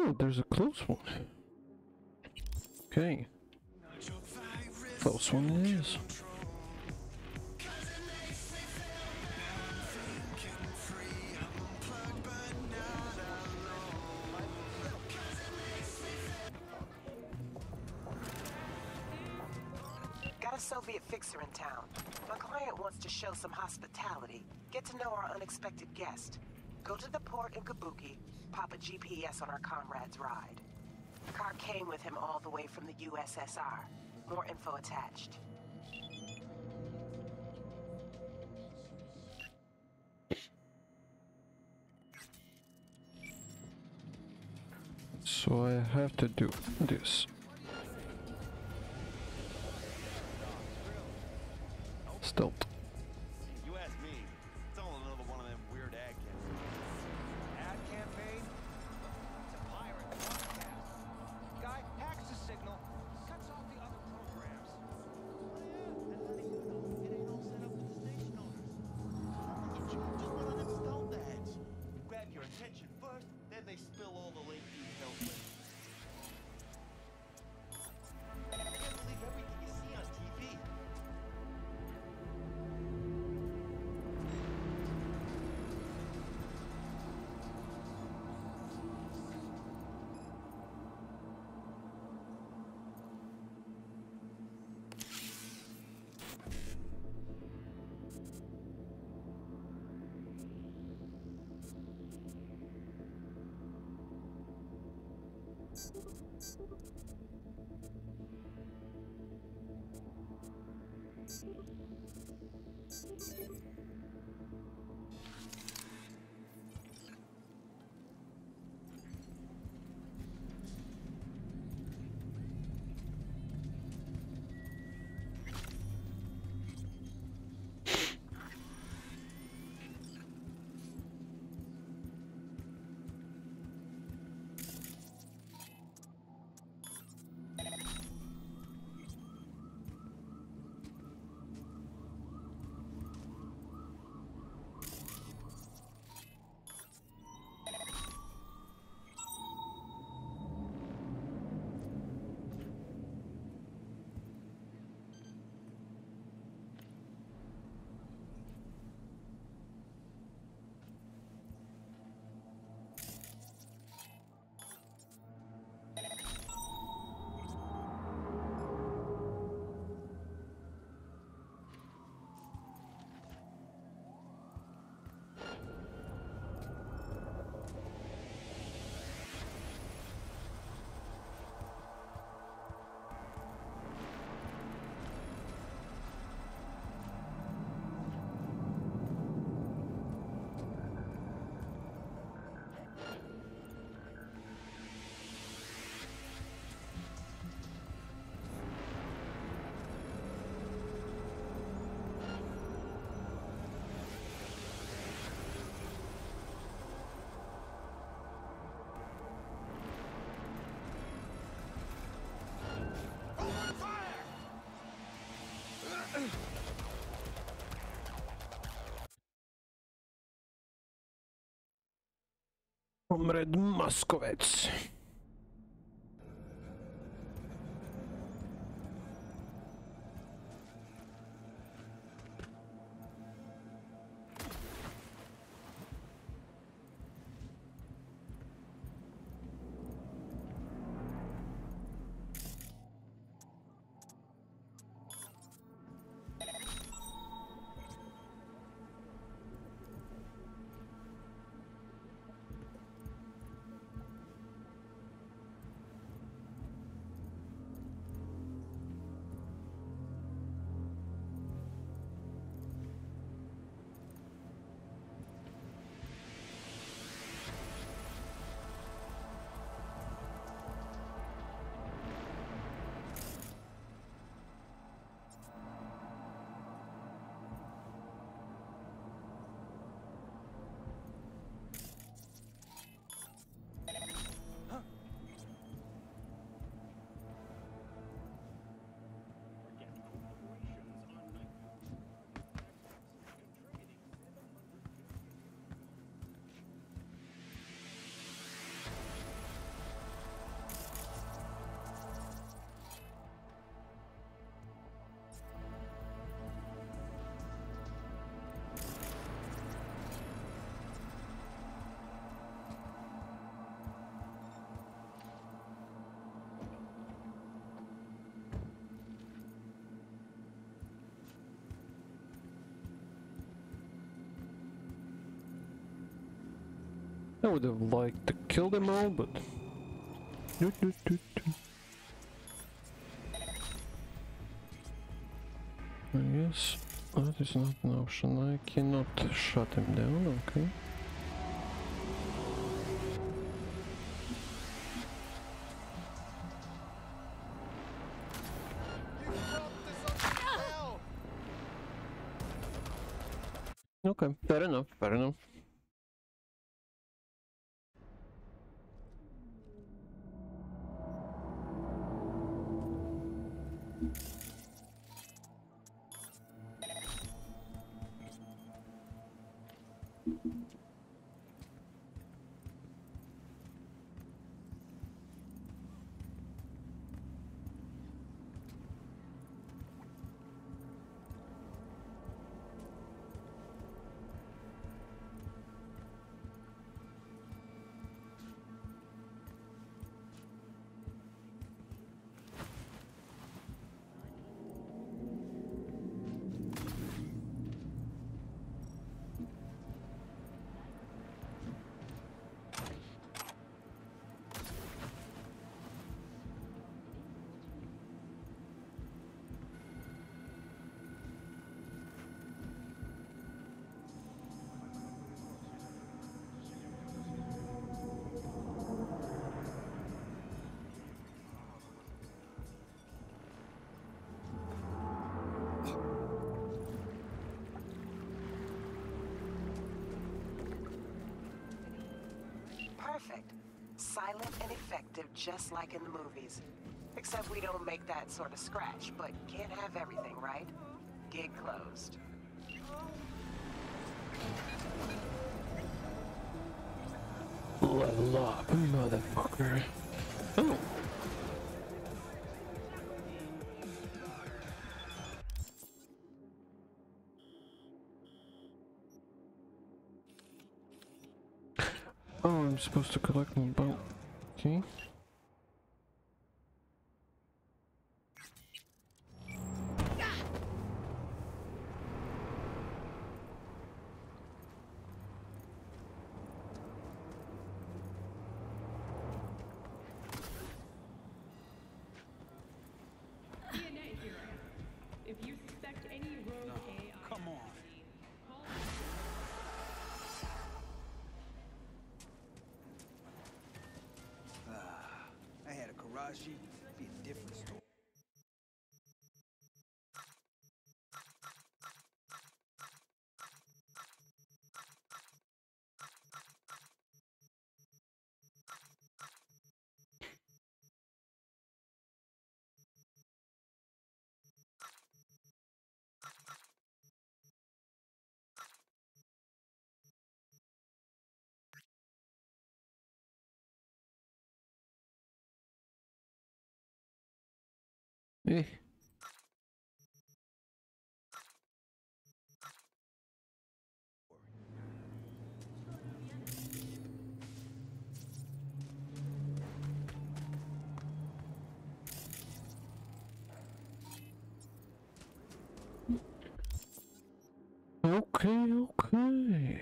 Oh, there's a close one. Okay. Close one it is. Soviet fixer in town. My client wants to show some hospitality, get to know our unexpected guest. Go to the port in Kabuki, pop a GPS on our comrade's ride. Car came with him all the way from the USSR. More info attached. So I have to do this. Stealth. Mred Maskovec. I would have liked to kill them all, but. Doot, doot, doot. I guess that is not an option. I cannot shut him down, okay. Okay, fair enough, fair enough. Perfect. Silent and effective, just like in the movies. Except we don't make that sort of scratch, but can't have everything, right? Gig closed. Oh, Level up, motherfucker. Oh. I'm supposed to collect my boat. Okay. Had Okay, okay.